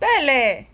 Pele!